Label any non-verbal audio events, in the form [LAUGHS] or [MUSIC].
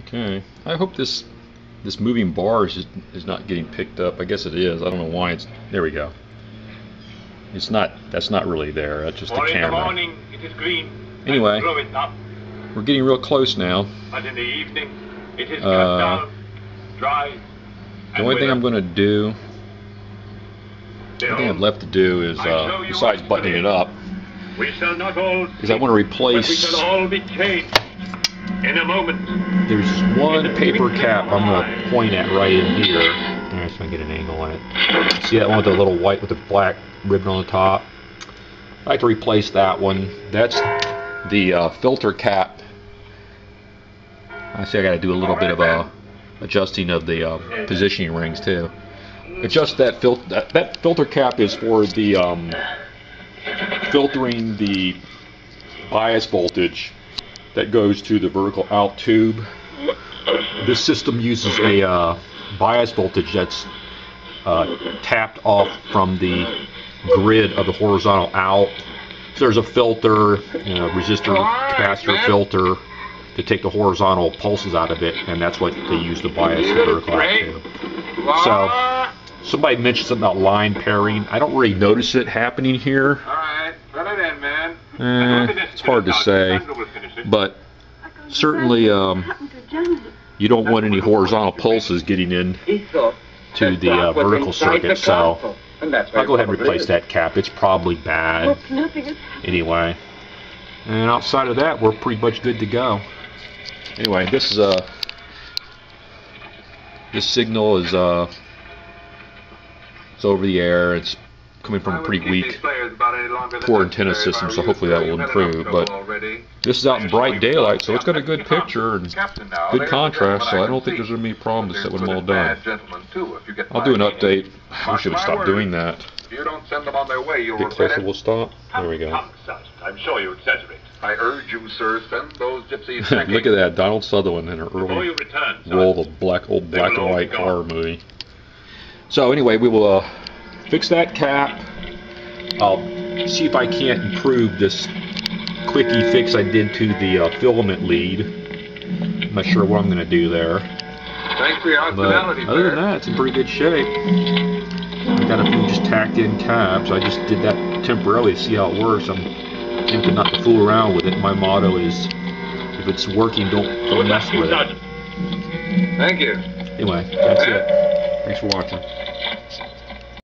Okay. I hope this this moving bar is just, is not getting picked up. I guess it is. I don't know why it's. There we go. It's not. That's not really there. That's just the For in the camera. morning it is green. Anyway. groweth up, We're getting real close now. but in the evening it is cut Uh, down, dry. The only thing I'm going to do, the only thing I've left to do is, uh, besides buttoning it up, We shall not all. is I want to But we replace. In a moment. There's one paper cap I'm going to point at right in here. So I can get an angle on it. See that one with the little white with the black ribbon on the top? I like to replace that one. That's the uh, filter cap. I see I got to do a little bit of a adjusting of the uh, positioning rings too. Adjust that fil that, that filter cap is for the um, filtering the bias voltage that goes to the vertical out tube. This system uses a uh, bias voltage that's uh, tapped off from the grid of the horizontal out. So there's a filter, you know, resistor, capacitor filter to take the horizontal pulses out of it, and that's what they use to bias the vertical out tube. So somebody mentioned something about line pairing. I don't really notice it happening here. All right, put it in, man. Eh, it's hard to say, but certainly um, you don't want any horizontal pulses getting in to the uh, vertical circuit. So I'll go ahead and replace that cap. It's probably bad anyway. And outside of that, we're pretty much good to go. Anyway, this is a this signal is uh it's over the air. It's coming from a pretty weak poor antenna system, so hopefully that will improve. But this is out in bright daylight, so it's got a good picture and good contrast. So I don't think there's gonna be a problem to set when I'm all done. I'll do an update. I [LAUGHS] should stopped doing that. If you don't send them on their way, you'll Get closer, we'll stop. There we go. I'm sure you exaggerate. I urge you, sir, send those gypsies [LAUGHS] Look at that, Donald Sutherland in an early return, roll Sergeant, of black old black and white horror movie. So anyway, we will uh, fix that cap. I'll see if I can't improve this quickie fix I did to the uh, filament lead. I'm not sure what I'm going to do there, Thanks for your but other than that, it's in pretty good shape. I got a few just tacked in caps. I just did that temporarily to see how it works. I'm tempted not to fool around with it. My motto is, if it's working, don't don't mess with it. Thank you. Anyway, that's it. Thanks for watching.